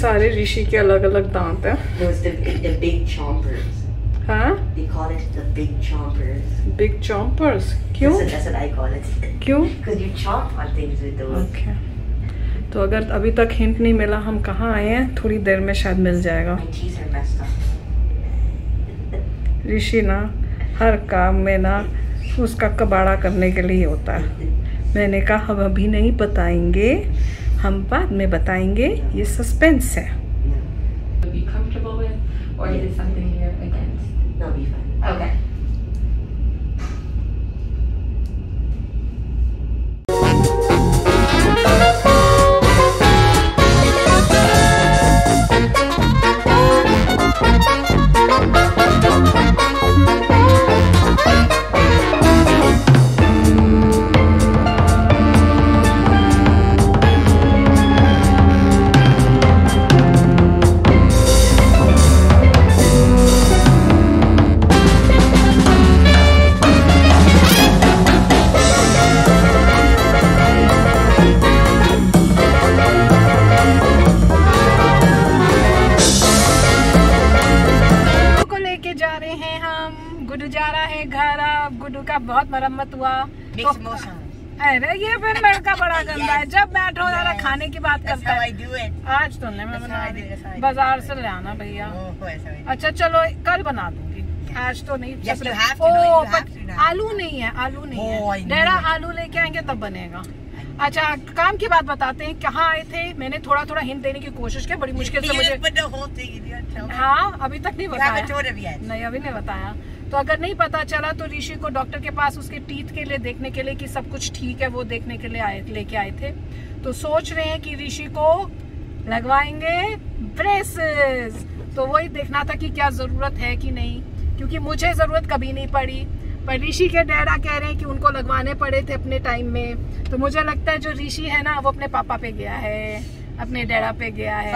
सारे ऋषि के अलग अलग दांत हैं। बिग चॉम्पर्स हाँ? क्यों? क्यों? तो अगर अभी तक हिंट नहीं मिला हम कहाँ आए हैं थोड़ी देर में शायद मिल जाएगा। ऋषि ना हर काम में ना उसका कबाड़ा करने के लिए होता है। मैंने कहा हम अभी नहीं बताएँगे। हम बाद में बताएँगे ये सस्पेंस है। गुड्डू का बहुत मरम्मत हुआ। तो- अरे ये फिर लड़का बड़ा गंदा है। जब बैठो जरा खाने की बात करता है. आज तो नहीं मैं बना रही. बाज़ार से ले आना भैया। Oh. अच्छा चलो कल बना दूँगी। आज तो नहीं Yes, ओ. आलू नहीं है आलू नहीं Oh, है knew डेरा आलू लेके आएँगे तब बनेगा। अच्छा काम की बात बताते हैं कहाँ आए थे? मैंने थोड़ा थोड़ा हिंट देने की कोशिश की बड़ी मुश्किल से मुझे. हाँ अभी तक नहीं बताया। नहीं अभी नहीं बताया। तो अगर नहीं पता चला तो ऋषि को डॉक्टर के पास उसके टीथ के लिए देखने के लिए कि सब कुछ ठीक है, वो देखने के लिए आए, लेके आए थे। तो सोच रहे हैं कि ऋषि को लगवाएँगे ब्रेसेस। तो वही देखना था कि क्या ज़रूरत है कि नहीं, क्योंकि मुझे ज़रूरत कभी नहीं पड़ी। पर ऋषि के डैडा कह रहे हैं कि उनको लगवाने पड़े थे अपने टाइम में। तो मुझे लगता है जो ऋषि है ना, वो अपने पापा पे गया है, अपने डैडा पे गया है।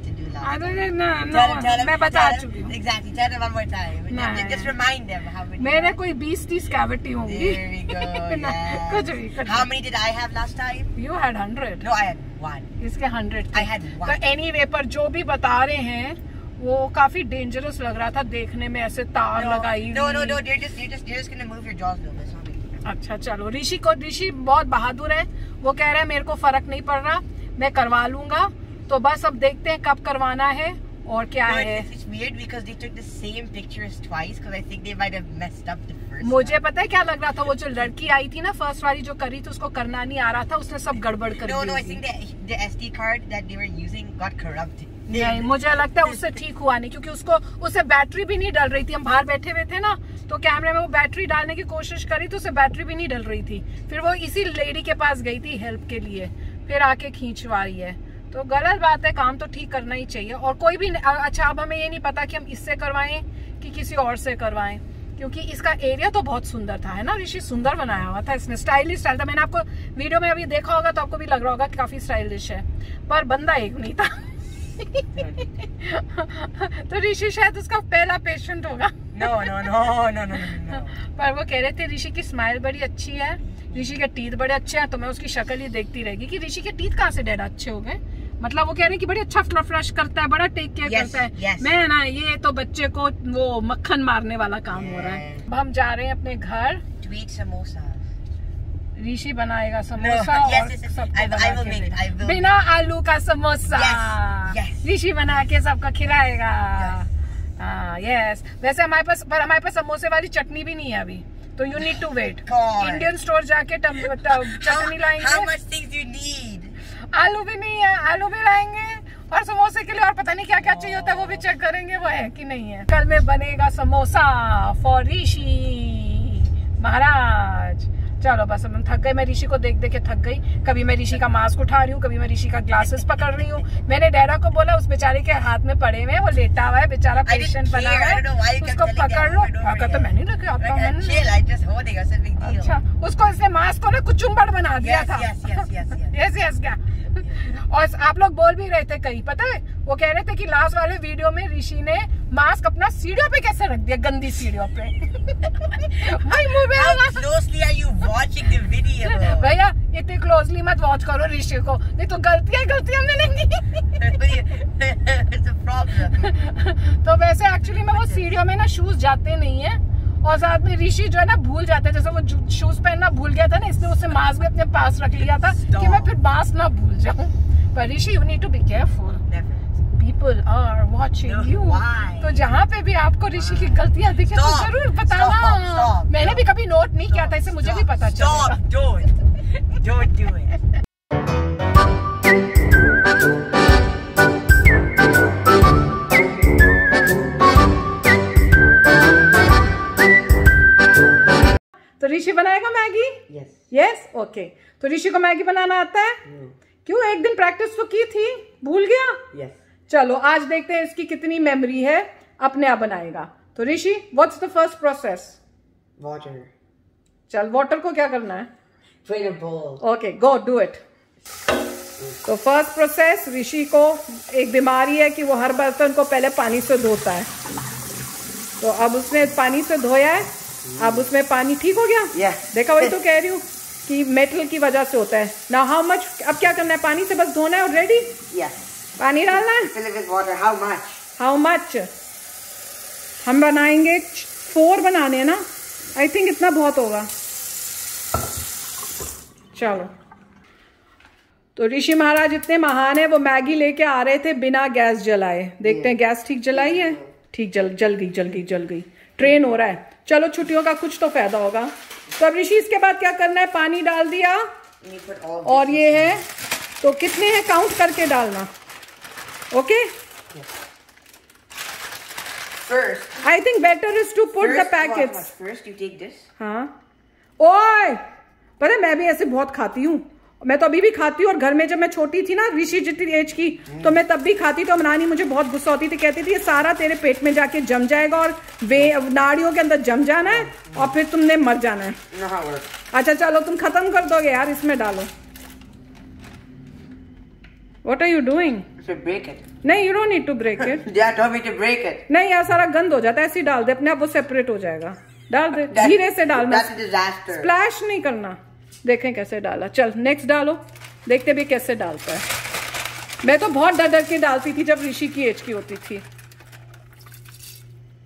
to do last. अरे ना, Tell ना, them, tell them, मैं बता चुकी हूँ Exactly, tell them one more time. Nah. Just- remind them how many. मेरे कोई बीस तीस कैविटी होंगी There we go. yes. कुछ भी कुछ How many did I have last time? You had hundred No, I had one. इसके hundred I had one. तो एनी वे पर जो भी बता रहे हैं वो काफ़ी डेंजरस लग रहा था देखने में ऐसे तार No, लगाई no, no, हुई। no. Just, you're just, you're just gonna move your jaws a little bit. अच्छा चलो ऋषि को ऋषि बहुत बहादुर है वो कह रहा है मेरे को फ़र्क नहीं पड़ रहा मैं करवा लूँगा तो बस अब देखते हैं कब करवाना है और क्या No, है। it's, it's. मुझे पता है क्या लग रहा था? वो जो लड़की आई थी ना फ़र्स्ट वाली जो करी थी उसको करना नहीं आ रहा था उसने सब गड़बड़ कर No, no. नहीं मुझे लगता है उससे ठीक हुआ नहीं क्योंकि उसको उससे बैटरी भी नहीं डल रही थी। हम बाहर बैठे हुए थे ना तो कैमरे में वो बैटरी डालने की कोशिश करी तो उसे बैटरी भी नहीं डल रही थी। फिर वो इसी लेडी के पास गई थी हेल्प के लिए। फिर आके खींचवा रही है। तो गलत बात है काम तो ठीक करना ही चाहिए। और कोई भी अच्छा अब हमें ये नहीं पता कि हम इससे करवाएँ कि किसी और से करवाएँ क्योंकि इसका एरिया तो बहुत सुंदर था है ना? ऋषि सुंदर बनाया हुआ था इसने स्टाइलिश स्टाइल था। मैंने आपको वीडियो में अभी देखा होगा तो आपको भी लग रहा होगा कि काफ़ी स्टाइलिश है पर बंदा एक नहीं था। तो ऋषि शायद उसका पहला पेशेंट होगा। No, no, no, no, no. पर वो कह रहे थे ऋषि की स्माइल बड़ी अच्छी है ऋषि के टीथ बड़े अच्छे हैं तो मैं उसकी शक्ल ही देखती रहेगी कि ऋषि के टीथ कहाँ से डैड अच्छे हो गए? मतलब वो कह रहे हैं कि बड़ी अच्छा फ्लश करता है बड़ा टेक केयर Yes, करता है। yes. मैं ना ये तो बच्चे को वो मक्खन मारने वाला काम yeah. हो रहा है। अब हम जा रहे हैं अपने घर। ट्वीट समोसा ऋषि बनाएगा No, समोसा yes, और yes, yes. सबको बना आलू का समोसा Yes, yes. ऋषि बना के सबको खिलाएगा। Yes. हाँ यस वैसे हमारे पास पर हमारे पास समोसे वाली चटनी भी नहीं है अभी। तो you need to wait Indian store जाके चटनी लाएँगे। आलू भी नहीं है आलू भी लाएँगे और समोसे के लिए और पता नहीं क्या क्या चाहिए होता है वो भी चेक करेंगे वो है कि नहीं है। कल में बनेगा समोसा फॉर ऋषि महाराज। चलो बस अब हम थक गए मैं ऋषि को देख देख के थक गई। कभी मैं ऋषि का मास्क उठा रही हूँ कभी मैं ऋषि का ग्लासेस पकड़ रही हूँ। मैंने डैरा को बोला उस बेचारे के हाथ में पड़े हुए वो लेटा हुआ है बेचारा पेशेंट बना हुआ है। उसको पकड़ लो। तो over हाँ, Like, मैंने big deal. अच्छा उसको इसने मास्क को ना कुचुम्बड़ बना दिया था. यस यस क्या? और आप लोग बोल भी रहे थे कहीं पता है? वो कह रहे थे कि लास्ट वाले वीडियो में ऋषि ने मास्क अपना सीढ़ियों पे कैसे रख दिया गंदी सीढ़ियों पे? भाई? भैया इतनी क्लोजली मत वॉच करो ऋषि को नहीं तो गलतियाँ गलतियाँ मिलेंगी. तो वैसे एक्चुअली में वो सीढ़ियों में ना शूज़ जाते नहीं है। और साथ में ऋषि जो है ना भूल जाता है जैसे वो शूज़ पहनना भूल गया था ना इसलिए उसने मास्क भी अपने पास रख लिया था कि मैं फिर मास्क ना भूल जाऊँ। पर Rishi you need to be careful. People are watching you? तो जहाँ पे भी आपको ऋषि की गलतियाँ दिखे तो Stop. ज़रूर Stop, बताना। stop, मैंने stop. भी कभी नोट नहीं किया था इसे मुझे भी पता चलेगा ऋषि बनाएगा मैगी? Yes. यस ओके तो ऋषि को मैगी बनाना आता है? क्यों? एक दिन प्रैक्टिस तो की थी? भूल गया? Yes. चलो आज देखते हैं इसकी कितनी मेमोरी है। अपने आप बनाएगा। तो Rishi what's the first process Water. चल वाटर को क्या करना है. ओके गो डू इट तो फ़र्स्ट प्रोसेस ऋषि को एक बीमारी है कि वो हर बर्तन को पहले पानी से धोता है। तो अब उसने पानी से धोया है। अब उसमें पानी ठीक हो गया? Yeah. देखा वही तो कह रही हूँ कि मेटल की वजह से होता है। ना हाउ मच अब क्या करना है? पानी से बस धोना है और रेडी. पानी डालना है? हाउ मच हम बनाएँगे फोर बनाने हैं ना? आई थिंक इतना बहुत होगा। चलो। तो ऋषि महाराज इतने महान है वो मैगी लेके आ रहे थे बिना गैस जलाए। देखते हैं गैस ठीक जलाई है? ठीक जल जल गई जल गई जल गई। ट्रेन हो रहा है। चलो छुट्टियों का कुछ तो फ़ायदा होगा। तो अब ऋषि इसके बाद क्या करना है? पानी डाल दिया. और ये है तो कितने हैं? काउंट करके डालना। Okay First. I think better is to put the first, watch, packets. First, you take this. हाँ। ओए! पता है मैं भी ऐसे बहुत खाती हूँ। मैं तो अभी भी खाती हूँ और घर में जब मैं छोटी थी ना ऋषि जितनी एज की तो मैं तब भी खाती तो नानी मुझे बहुत गुस्सा होती थी कहती थी ये सारा तेरे पेट में जाके जम जाएगा और वे नाड़ियों के अंदर जम जाना है और फिर तुमने मर जाना है। works. अच्छा चलो तुम खत्म कर दोगे यार इसमें डालो। What are you break it. नहीं you don't need to break it break it. नहीं यार सारा गंद हो जाता है ऐसे ही डाल दे अपने आप वो सेपरेट हो जाएगा। डाल दे धीरे से डालना। स्प्लैश नहीं करना। देखें कैसे डाला। चल नेक्स्ट डालो। देखते भी कैसे डालता है। मैं तो बहुत डर डर के डालती थी जब ऋषि की एज की होती थी।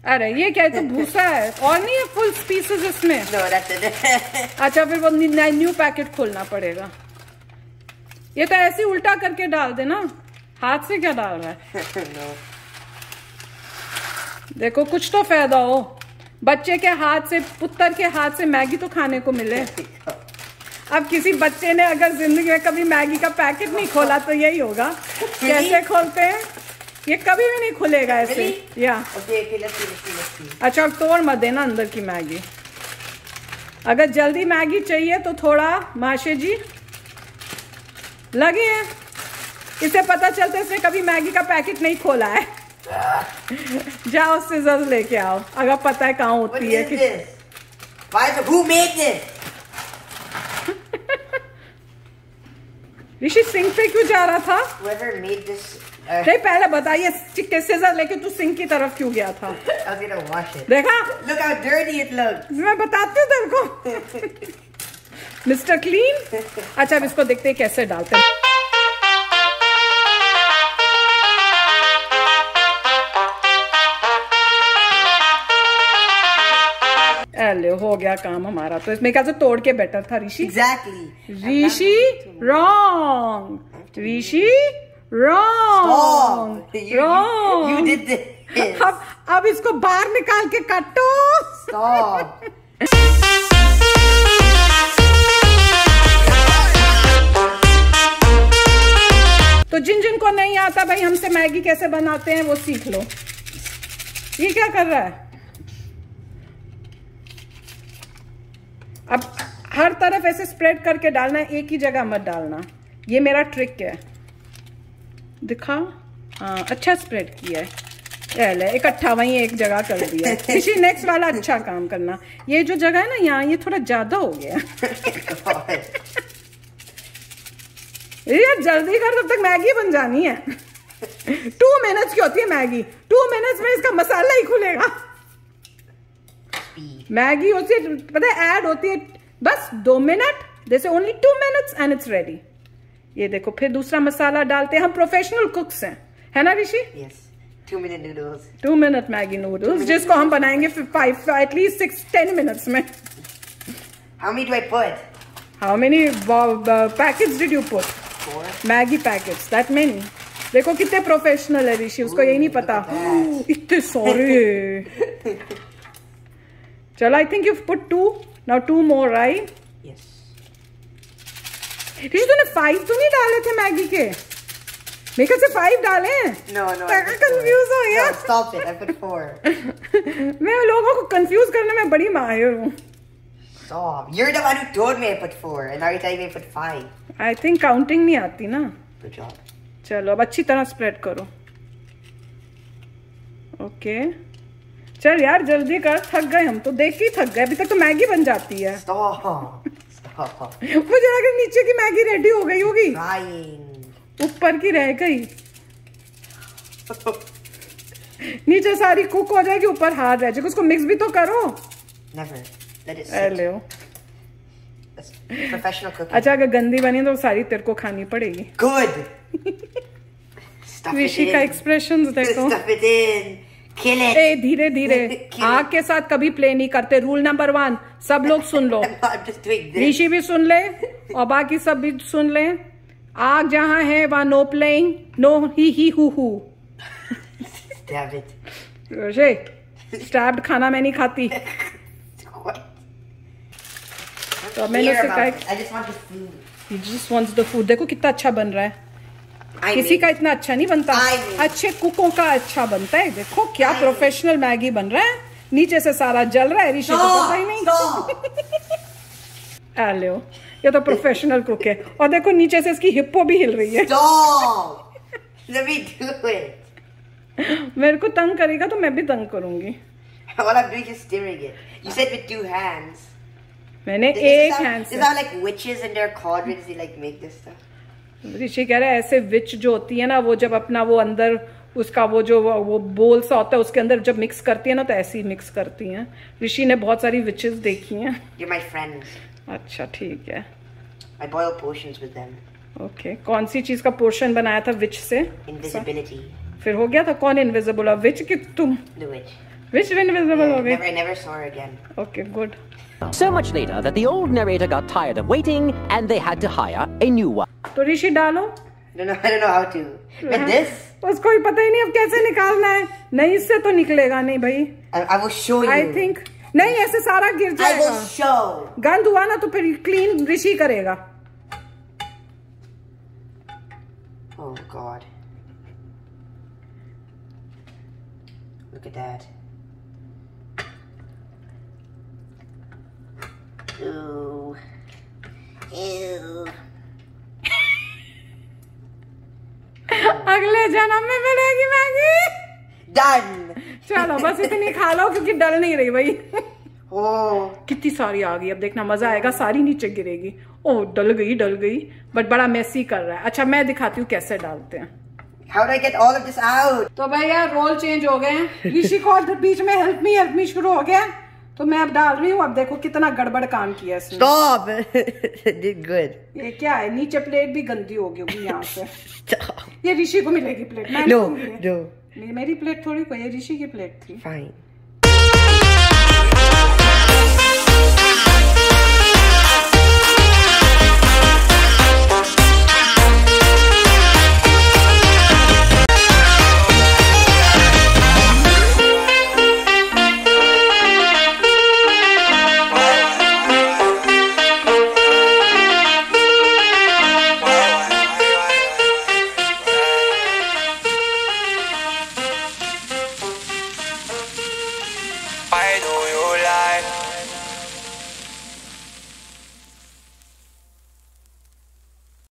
अरे ये क्या है तो भूसा है। और नहीं है फुल पीसेस इसमें. अच्छा फिर वो न्यू पैकेट खोलना पड़ेगा। ये तो ऐसे उल्टा करके डाल देना। हाथ से क्या डाल रहा है? देखो कुछ तो फ़ायदा हो। बच्चे के हाथ से पुत्र के हाथ से मैगी तो खाने को मिले। अब किसी बच्चे ने अगर ज़िंदगी में कभी मैगी का पैकेट नहीं खोला तो यही होगा। कैसे खोलते हैं? ये कभी भी नहीं खुलेगा ऐसे। या. अच्छा और तोड़ मत देना अंदर की मैगी। अगर जल्दी मैगी चाहिए तो थोड़ा माशे जी। लगे हैं। इसे पता चलता है इसने कभी मैगी का पैकेट नहीं खोला है। जाओ सीजर्स लेके आओ। अगर पता है कहाँ होती है? Why is it? Who made this? ऋषि सिंह पे क्यों जा रहा था? This, uh, नहीं पहले बताइए चिक्के से लेके तू सिंह की तरफ़ क्यों गया था. देखा? Look how dirty it looks. मैं बताती हूँ तेरे को। मिस्टर क्लीन अच्छा अब इसको देखते हैं कैसे डालते हैं। अले हो गया काम हमारा। तो इसमें क्या तोड़ के बेटर था Rishi? Exactly. Rishi wrong Rishi wrong wrong अब अब इसको बाहर निकाल के काटो। तो जिन जिन को नहीं आता भाई हमसे मैगी कैसे बनाते हैं वो सीख लो। ये क्या कर रहा है? अब हर तरफ़ ऐसे स्प्रेड करके डालना है, एक ही जगह मत डालना। ये मेरा ट्रिक है। दिखा? हाँ अच्छा स्प्रेड किया है। ये ले, इकट्ठा वहीं एक जगह कर दिया किसी नेक्स्ट वाला अच्छा काम करना। ये जो जगह है ना यहाँ ये थोड़ा ज़्यादा हो गया. ये जल्दी कर तब तक मैगी बन जानी है। टू मिनट्स की होती है मैगी। टू मिनट्स में इसका मसाला ही खुलेगा. मैगी होती है पता है ऐड होती है बस दो मिनट जैसे only two minutes and it's ready ये देखो फिर दूसरा मसाला डालते हैं हम प्रोफेशनल कुक्स हैं। है ना Rishi? Two minute Maggi noodles जिसको हम बनाएँगे five at least six ten minutes में। How many do I put? How many packets did you put Four. Maggi packets that many देखो कितने प्रोफेशनल है ऋषि उसको यही नहीं पता। इतने सारे। चलो I think you put two now two more right Yes. Rishi तूने फाइव तो नहीं डाले थे मैगी के मेरे ख्याल से फाइव डाले हैं No, no. I मैं put. कंफ्यूज हो गया stop it. I put four. मैं लोगों को कंफ्यूज करने में बड़ी माहिर हूँ Stop. You're the one who told me I put four, and now you're telling me I put five. I think counting नहीं आती ना Good job. चलो अब अच्छी तरह स्प्रेड करो ओके चल यार जल्दी कर। थक गए हम तो। देख के ही थक गए। अभी तक तो मैगी बन जाती है। Stop. Stop. मुझे लगा नीचे की मैगी रेडी हो गई होगी। ऊपर की रह गई। नीचे सारी कुक हो जाएगी ऊपर हार रह जाएगी। उसको मिक्स भी तो करो. ले. अच्छा अगर गंदी बनी तो सारी तेरे को खानी पड़ेगी. Stuff ऋषि का एक्सप्रेशन देखो। ए धीरे धीरे। आग के साथ कभी प्ले नहीं करते। रूल नंबर वन सब लोग सुन लो. ऋषि भी सुन ले और बाकी सब भी सुन ले। आग जहाँ है वहाँ no playing no he he who who. Stabbed खाना मैं नहीं खाती। तो मैंने about कहा just wants the food देखो कितना अच्छा बन रहा है। किसी का इतना अच्छा नहीं बनता। अच्छे कुकों का अच्छा बनता है। देखो क्या प्रोफेशनल मैगी बन रहा है। नीचे से सारा जल रहा है ऋषि को पता ही नहीं। हेलो ये तो प्रोफेशनल कुक है। और देखो नीचे से इसकी हिप्पो भी हिल रही है। मेरे को तंग करेगा तो मैं भी तंग करूँगी। मैंने एक हैंड्स ऋषि कह रहे हैं ऐसे विच जो होती है ना वो जब अपना वो अंदर उसका वो जो वो, बोल सा होता है उसके अंदर जब मिक्स करती है ना तो ऐसे ही मिक्स करती हैं। ऋषि ने बहुत सारी विचेस देखी हैं। अच्छा ठीक है। I boil potions with them. Okay कौन सी चीज़ का पोर्शन बनाया था विच से? Invisibility. फिर हो गया था कौन इनविजिबल और विच कि तुम? The witch. Which yeah. Never, I never saw her again. Okay, good. So much later that the old narrator got tired of waiting and they had to hire a new one. तो ऋषि डालो I don't know, I don't know how to. With this? उसको ही पता ही नहीं अब कैसे निकालना है I will show you. I think नहीं ऐसे सारा गिर जाएगा I will show. गंद हुआ ना तो फिर क्लीन ऋषि करेगा Oh God. Look at that. Ew. Ew. अगले जन्म में मिलेगी मैगी Done. चलो बस इतनी खा लो क्योंकि डल नहीं रही भाई Oh. कितनी सारी आ गई अब देखना मज़ा आएगा सारी नीचे गिरेगी ओह डल गई डल गई बट बड़ा मैसी कर रहा है अच्छा मैं दिखाती हूँ कैसे डालते हैं How do I get all of this out? तो भैया रोल चेंज हो गए हैं ऋषि को बीच में हेल्प मी हेल्प मी शुरू हो गया तो मैं अब डाल रही हूँ अब देखो कितना गड़बड़ काम किया इसने। स्टॉप डिड गुड ये क्या है? नीचे प्लेट भी गंदी हो गई होगी यहाँ से। ये ऋषि को मिलेगी प्लेट मैं No. No. मेरी प्लेट थोड़ी को ये ऋषि की प्लेट थी। Fine.